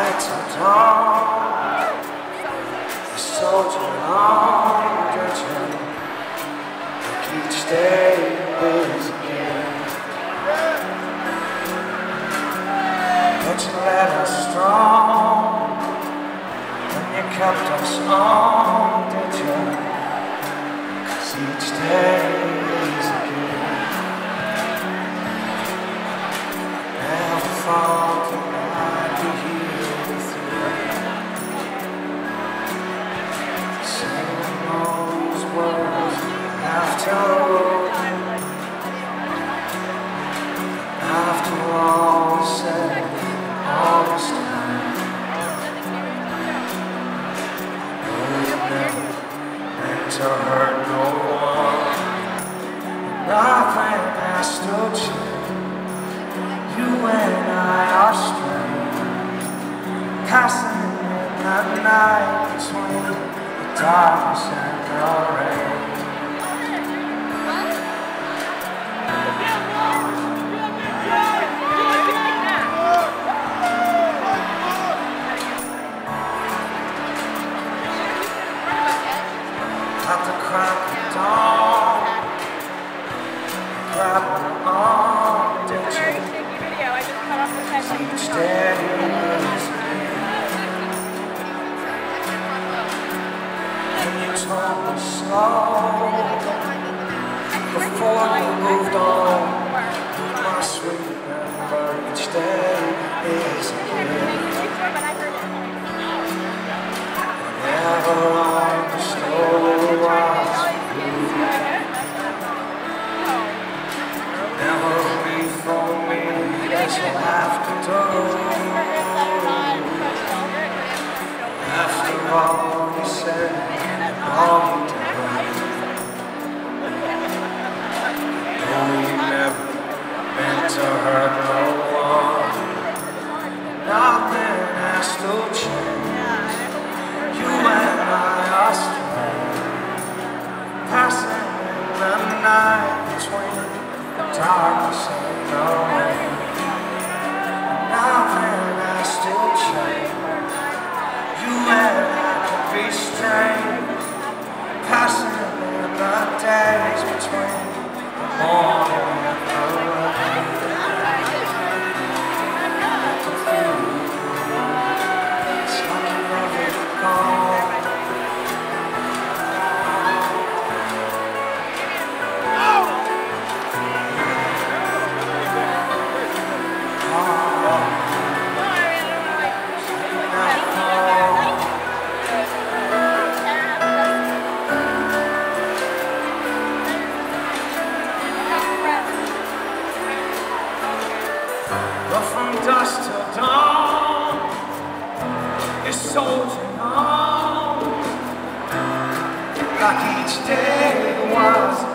night till dawn. A soldier on the journey, like each day is again. But you led us strong when you kept us on the journey, 'cause each day to hurt no one. Nothing has to change. You and I are straight, passing in that night between the darkness and the rain. Crack of dawn, my arm, did you? Each day is And you told me slow Before you moved on My sweet All you said all you did No, you never meant to hurt no one Nothing has to change. You and I are straight Passing in the night between darkness and rain Nothing has to change. You and I Like each day was